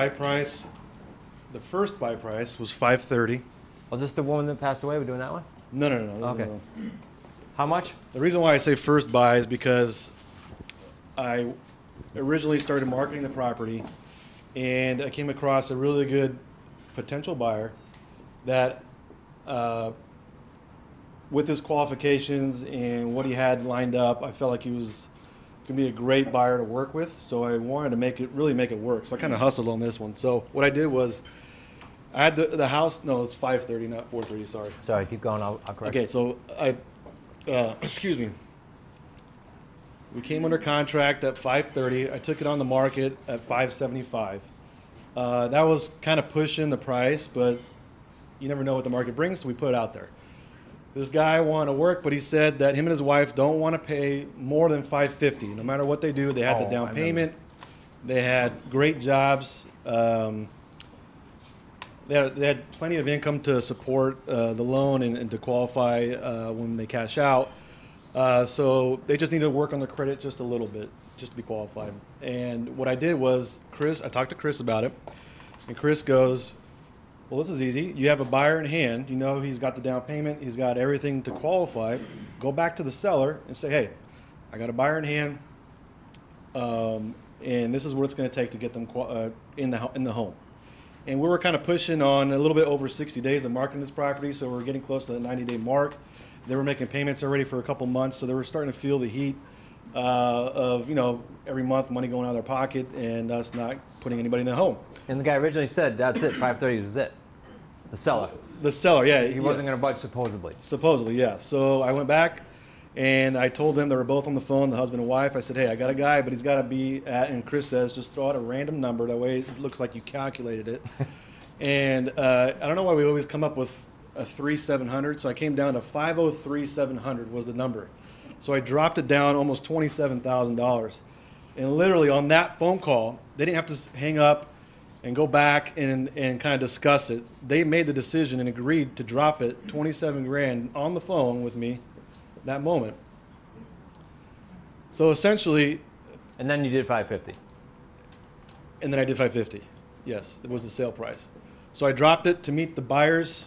buy price, the first buy price was 530. Was this the woman that passed away? We're doing that one? No, no, no. no, Okay. no. How much? The reason why I say first buy is because I originally started marketing the property and I came across a really good potential buyer that, uh, with his qualifications and what he had lined up, I felt like he was to be a great buyer to work with. So I wanted to make it really make it work. So I kind of hustled on this one. So what I did was I had the, the house. No, it's 530, not 430. Sorry. Sorry, keep going. I'll, I'll correct. Okay, so I, uh, excuse me. We came under contract at 530. I took it on the market at 575. Uh, that was kind of pushing the price, but you never know what the market brings, so we put it out there. This guy wanted to work, but he said that him and his wife don't want to pay more than 550. No matter what they do, they had Oh, the down payment. They had great jobs. Um, they had, they had plenty of income to support uh, the loan and, and to qualify uh, when they cash out. Uh, so they just needed to work on the credit just a little bit, just to be qualified. And what I did was, Chris, I talked to Chris about it, and Chris goes, "Well, this is easy. You have a buyer in hand. You know he's got the down payment. He's got everything to qualify. Go back to the seller and say, hey, I got a buyer in hand, um, and this is what it's going to take to get them uh, in the in the home." And we were kind of pushing on a little bit over 60 days of marketing this property, so we're getting close to the 90 day mark. They were making payments already for a couple months, so they were starting to feel the heat uh, of, you know, every month money going out of their pocket and us not putting anybody in the home. And the guy originally said that's it. 530 was it. The seller. The seller, yeah. He wasn't going to budge supposedly. Supposedly, yeah. So I went back and I told them they were both on the phone, the husband and wife. I said, hey, I got a guy, but he's got to be at, and Chris says, just throw out a random number. That way it looks like you calculated it. and uh, I don't know why we always come up with a 3700. So I came down to 503700 was the number. So I dropped it down almost $27,000. And literally on that phone call, they didn't have to hang up and go back and, and kind of discuss it. They made the decision and agreed to drop it 27 grand on the phone with me that moment. So essentially, And then you did 550. and then I did 550. Yes, it was the sale price. So I dropped it to meet the buyer's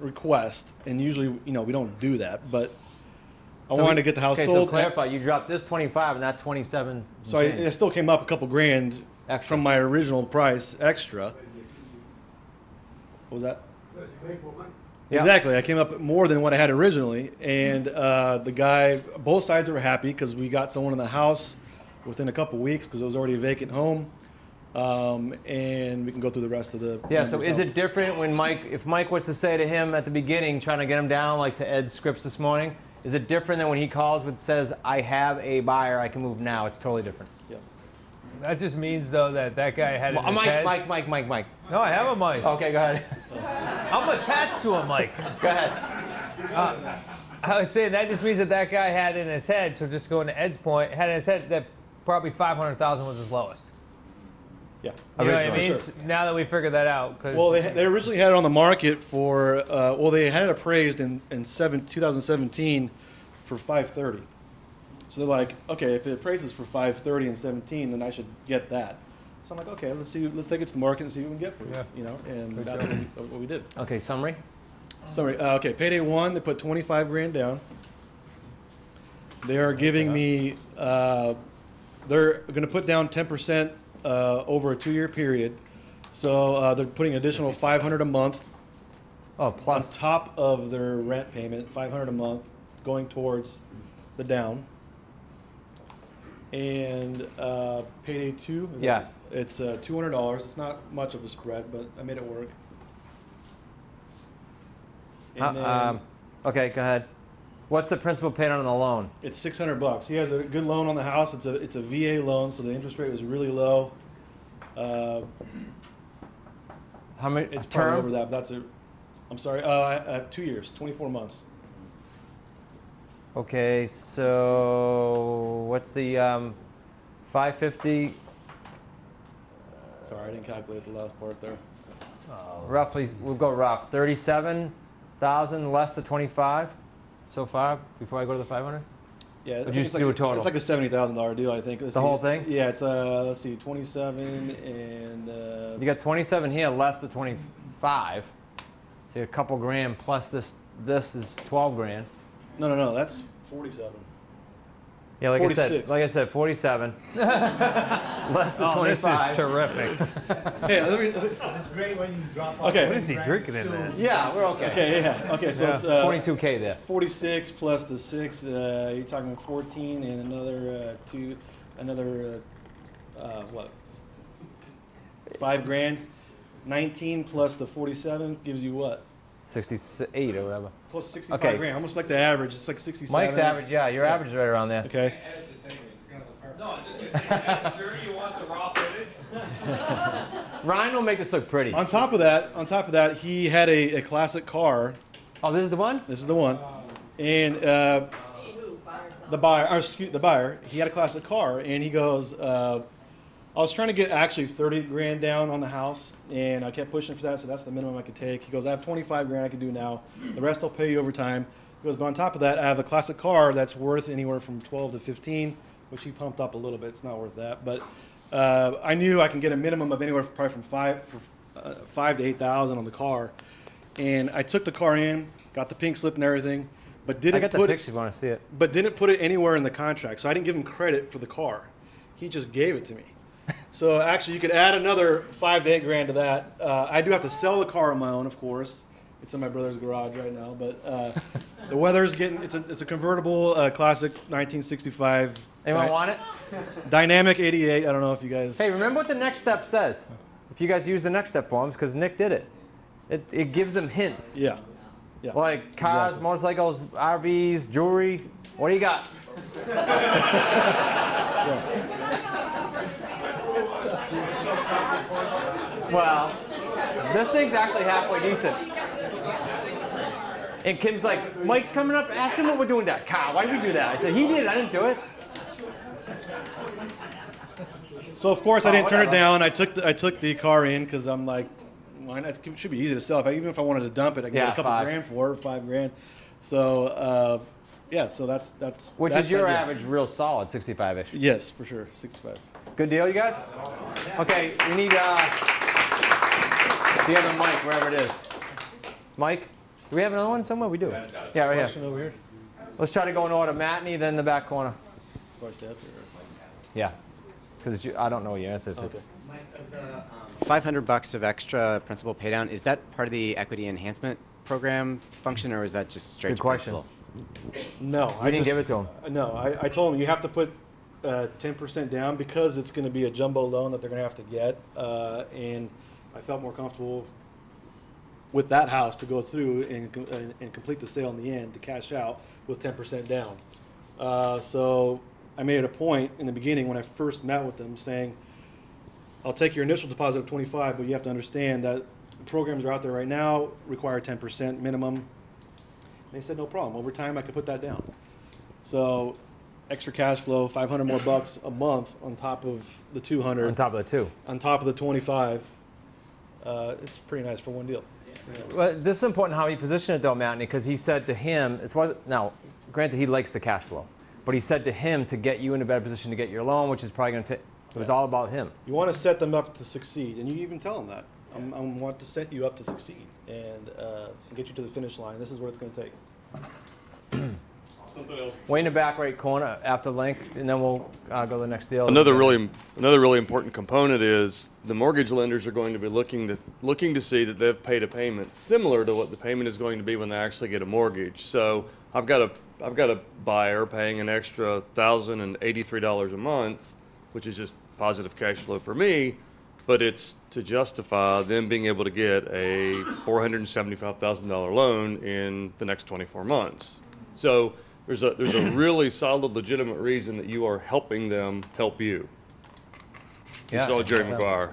request, and usually, you know, we don't do that, but I So wanted we- to get the house okay, sold. so clarify. You dropped this 25 and that 27. So I, still came up a couple grand Extra. from my original price extra. What was that? Yeah. Exactly. I came up more than what I had originally, and uh, the guy, both sides were happy because we got someone in the house within a couple weeks because it was already a vacant home, um, and we can go through the rest of the. Yeah, so is now. it different when Mike, if Mike was to say to him at the beginning, trying to get him down, like to Ed's scripts this morning, is it different than when he calls but says, I have a buyer, I can move now? It's totally different. Yeah. That just means though that that guy had it Well, in his Mike, head. Mike, Mike, Mike, Mike. No, I have a mic. Okay, go ahead. I'm attached to a mic. Go ahead. I was saying that just means that that guy had in his head. So just going to Ed's point, had in his head that probably 500,000 was his lowest. Yeah. You know what I mean? sure. Now that we figured that out, because Well, they, they originally had it on the market for, uh, well, they had it appraised in, in seven, 2017 for 530. So they're like, okay, if it appraises for 530 and 17, then I should get that. So I'm like, okay, let's see, let's take it to the market and see what we can get for you, Yeah. you know, and Good that's what we, what we did. Okay, summary. Sorry, uh, okay, payday one, they put 25 grand down. They are giving me, uh, they're gonna put down 10% uh, over a two-year period. So uh, they're putting additional 500 a month Oh, on top of their rent payment, 500 a month, going towards the down. And uh, payday two. Yeah. It's uh, $200. It's not much of a spread, but I made it work. And then um, okay, go ahead. What's the principal paid on the loan? it's 600 bucks. He has a good loan on the house. It's a it's a VA loan, so the interest rate was really low. Uh, How many? it's probably over that. But that's a. I'm sorry. Uh, uh, two years, 24 months. Okay, so what's the um, 550 Sorry, I didn't calculate the last part there. roughly? We'll go rough. 37,000 less the 25 so far before I go to the 500. Yeah, Or just it's like do a a, total? It's like a seventy thousand dollar deal, I think. Let's The see. whole thing? Yeah, it's uh, let's see, twenty seven and uh, You got 27 here, less the 25. So a couple grand plus this. This is 12 grand. No, no, no, that's forty seven. Yeah, like I said, like I said, 47. less than Oh, this 25. is terrific. Hey, let me. It's great when you drop off. Okay. What is he drinking in still- there? yeah, we're okay. Okay, yeah, okay, so Yeah. it's uh, 22k there. 46 plus the six, uh, you're talking 14 and another uh, two, another uh, uh, what? Five grand. 19 plus the 47 gives you what? 68 or whatever. Plus 65 Okay. grand, almost like the average. It's like 67. Mike's average, yeah, your average is right around there. Okay. No, I was just gonna say, that's sure you want the raw footage? Ryan will make this look pretty. On top of that, on top of that, he had a, a classic car. Oh, this is the one? This is the one, and uh, the buyer, or excuse, the buyer, he had a classic car, and he goes, uh, I was trying to get actually 30 grand down on the house, and I kept pushing for that, so that's the minimum I could take. He goes, I have 25 grand I can do now. The rest I'll pay you over time. He goes, but on top of that, I have a classic car that's worth anywhere from 12 to 15, which he pumped up a little bit. It's not worth that, but uh, I knew I can get a minimum of anywhere probably from five, for, uh, five to 8,000 on the car. And I took the car in, got the pink slip and everything, but didn't I got the put picture if you want to see it. but didn't put it anywhere in the contract. So I didn't give him credit for the car. He just gave it to me. So actually, you could add another five to eight grand to that. Uh, I do have to sell the car on my own, of course. It's in my brother's garage right now, but uh, the weather's getting. It's a it's a convertible, uh, classic 1965. Anyone dy- want it? Dynamic 88. I don't know if you guys. Hey, remember what the next step says. If you guys use the next step forms, because Nick did it. It, it gives them hints. Yeah. Yeah. Like cars, Exactly. motorcycles, RVs, jewelry. What do you got? well, this thing's actually halfway decent. And Kim's like, Mike's coming up, ask him what we're doing that car. Why did we do that? I said, he did, I didn't do it. So of course I Oh, didn't turn it down. I took the, I took the car in because I'm like, why not? It should be easy to sell. If I, even if I wanted to dump it, I can Yeah, get a couple five. grand for it, five grand. So uh, yeah, so that's that's Which that's is your average real solid, 65-ish. Yes, for sure, sixty-five. Good deal, you guys? Okay, we need uh, the other mic, wherever it is. Mike? Do we have another one somewhere? We do. Yeah, right here. Over here. Let's try to go in order. Matney, then the back corner. Before I stay. Yeah. Because I don't know your answer. If it's, Okay. 500 bucks of extra principal paydown, is that part of the equity enhancement program function or is that just straight Good to question. principal? No, I I didn't just, give it to him. No, I, I told him you have to put uh, ten percent down because it's going to be a jumbo loan that they're going to have to get, uh, and I felt more comfortable with that house to go through and, and, and complete the sale in the end to cash out with ten percent down. Uh, so I made it a point in the beginning when I first met with them saying, I'll take your initial deposit of twenty-five, but you have to understand that programs are out there right now require ten percent minimum. They said no problem. Over time, I could put that down. So, extra cash flow, 500 more bucks a month on top of the 200, On top of the two. on top of the 25. Uh, it's pretty nice for one deal. Well, this is important how he positioned it though, Matney, because he said to him, it was now, granted he likes the cash flow, but he said to him to get you in a better position to get your loan, which is probably going to take. It was all about him. You want to set them up to succeed, and you even tell them that. I'm, I want to set you up to succeed and uh, get you to the finish line. This is what it's going to take. Way in the back right corner after link, and then we'll uh, go to the next deal. Another really, another really important component is the mortgage lenders are going to be looking to, looking to see that they've paid a payment similar to what the payment is going to be when they actually get a mortgage. So I've got a, I've got a buyer paying an extra thousand and eighty-three dollars a month, which is just positive cash flow for me, but it's to justify them being able to get a four hundred and seventy-five thousand dollar loan in the next twenty-four months. So there's a, there's a really solid, legitimate reason that you are helping them help you. You Yeah. saw Jerry Maguire.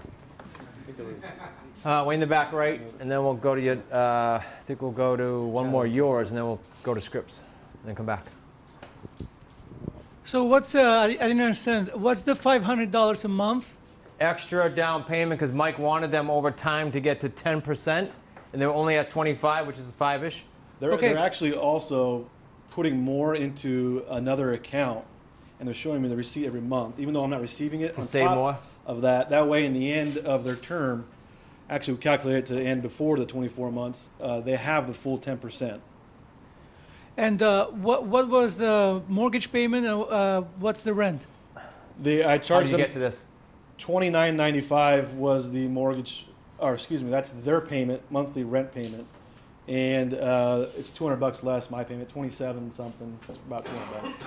Uh, way in the back right, and then we'll go to your. Uh, I think we'll go to one more yours, and then we'll go to scripts, and then come back. So what's, uh, I I didn't understand, what's the $500 a month? Extra down payment because Mike wanted them over time to get to 10%, and they were only at 25, which is five-ish. They're, Okay. they're actually also putting more into another account, and they're showing me the receipt every month, even though I'm not receiving it. To on save top more? Of that, that way, in the end of their term, actually we calculate it to end before the 24 months, uh, they have the full 10%. And uh, what what was the mortgage payment? and uh, what's the rent? The I How did charged you them get to this? 29.95 was the mortgage, or excuse me, that's their payment, monthly rent payment, and uh, it's 200 bucks less my payment, 27 something. It's about 200 bucks.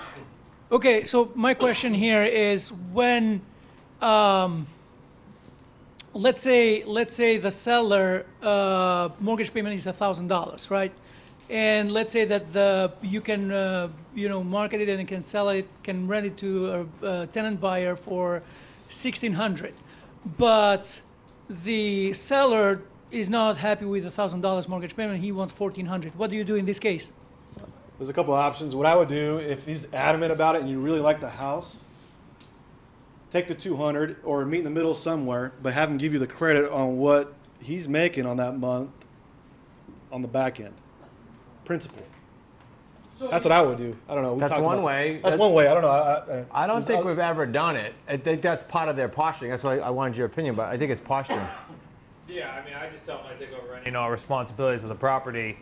Okay, so my question here is when, um, let's say, let's say the seller uh, mortgage payment is thousand dollars, right? And let's say that the you can uh, you know market it and can sell it, can rent it to a, a tenant buyer for sixteen hundred, but the seller is not happy with the thousand dollars mortgage payment. He wants fourteen hundred. What do you do in this case? There's a couple of options. What I would do if he's adamant about it and you really like the house, take the 200 or meet in the middle somewhere, but have him give you the credit on what he's making on that month on the back end. Principal. That's what I would do. I don't know. We That's one about- way. That's That- one way. I don't know. I, I, I don't think there's we've ever done it. I think that's part of their posturing. That's why I wanted your opinion, but I think it's posturing. Yeah, I mean, I just don't want to take over any, you know, responsibilities of the property,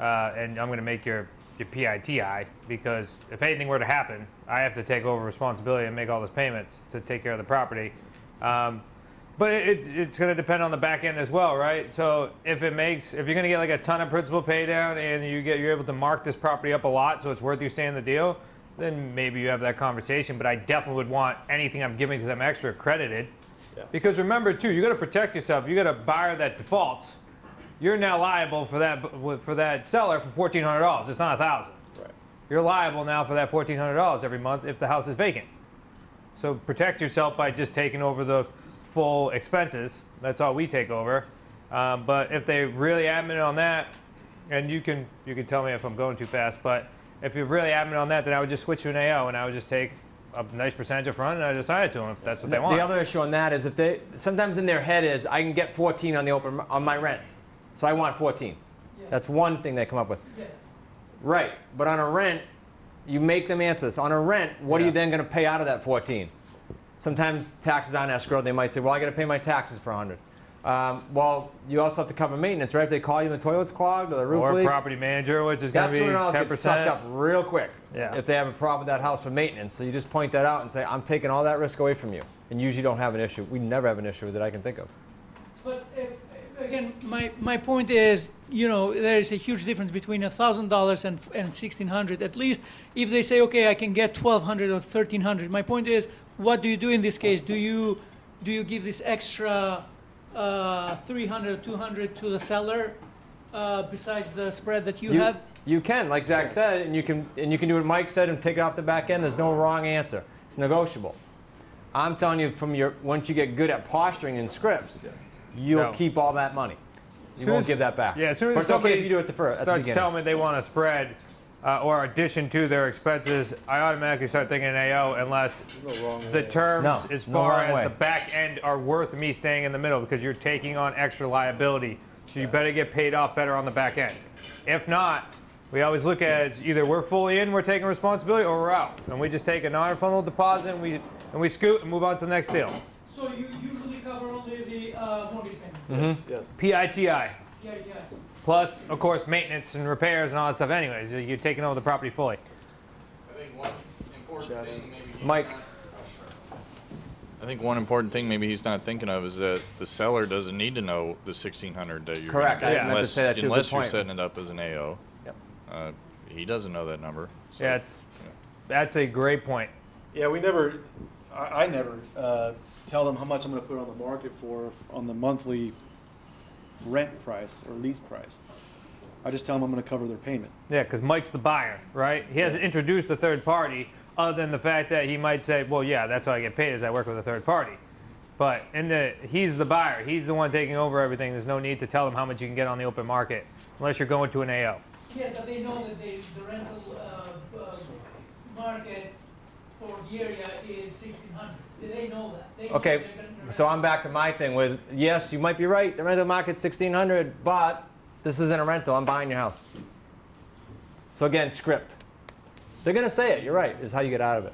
uh, and I'm going to make your your PITI because if anything were to happen, I have to take over responsibility and make all those payments to take care of the property. Um, but it, it's going to depend on the back end as well, right? So if it makes, if you're going to get like a ton of principal pay down and you get you're able to mark this property up a lot, so it's worth you staying the deal, then maybe you have that conversation. But I definitely would want anything I'm giving to them extra credited. Because remember too, you got to protect yourself. You got a buyer that defaults. You're now liable for that for that seller for fourteen hundred dollars. It's not a thousand. Right. You're liable now for that fourteen hundred dollars every month if the house is vacant. So protect yourself by just taking over the full expenses. That's all we take over. Um, but if they really adamant on that, and you can you can tell me if I'm going too fast, but if you're really adamant on that, then I would just switch to an AO and I would just take a nice percentage up front and I would assign to them if that's what they want. The other issue on that is if they sometimes in their head is I can get 14 on the open on my rent, so I want 14. That's one thing they come up with. Yes. Right, but on a rent, you make them answer this. On a rent, what are you then going to pay out of that 14? Sometimes taxes on escrow. They might say, well, I got to pay my taxes for 100. Um, well, you also have to cover maintenance, right? If they call you and the toilet's clogged or the roof or leaks, property manager, which is going to be $200 ten gets sucked up real quick. Yeah. If they have a problem with that house for maintenance, so you just point that out and say, "I'm taking all that risk away from you," and usually don't have an issue. We never have an issue that I can think of. But uh, again, my, my point is, you know, there is a huge difference between a thousand dollars and and sixteen hundred. At least if they say, okay, I can get twelve hundred or thirteen hundred. My point is, what do you do in this case? Do you do you give this extra uh, 300 200 to the seller uh, besides the spread that you, have? You can, like Zach said, and you can and you can do what Mike said and take it off the back end. There's no wrong answer. It's negotiable. I'm telling you, from your once you get good at posturing and scripts, you'll No. keep all that money. You Soon won't as- give that back. Yeah, as soon but as it's okay somebody if you do it the first. At the starts telling me they want a spread uh, or addition to their expenses, I automatically start thinking AO unless the terms No, as far wrong as way. the back end are worth me staying in the middle because you're taking on extra liability. So you better get paid off better on the back end. If not, we always look at it as either we're fully in, we're taking responsibility, or we're out. And we just take a non-refundable deposit and we and we scoot and move on to the next deal. So you usually cover only the uh, mortgage payment. yes. PITI. Yeah, yeah. Plus, of course, maintenance and repairs and all that stuff. Anyways, You- you're taking over the property fully. I think one important thing maybe Mike. not- I think one important thing maybe he's not thinking of is that the seller doesn't need to know the sixteen hundred that you're gonna Correct. get I meant to unless, say that too. Good unless you're point. setting it up as an AO. Yep. Uh, he doesn't know that number. so- Yeah, it's, that's a great point. Yeah, we never, I, I never uh, tell them how much I'm going to put on the market for on the monthly rent price or lease price. I just tell them I'm going to cover their payment. Yeah, because Mike's the buyer, right? He hasn't introduced a third party other than the fact that he might say, well, yeah, that's how I get paid is I work with a third party. But in the, he's the buyer. He's the one taking over everything. There's no need to tell them how much you can get on the open market unless you're going to an AO. Yes, but they know that they, the rental uh, uh, market for the area is 1600 Know that. They okay, know so I'm back to my thing with yes, you might be right. The rental market's 1600 but this isn't a rental. I'm buying your house. So again, script. They're going to say it. You're right, is how you get out of it.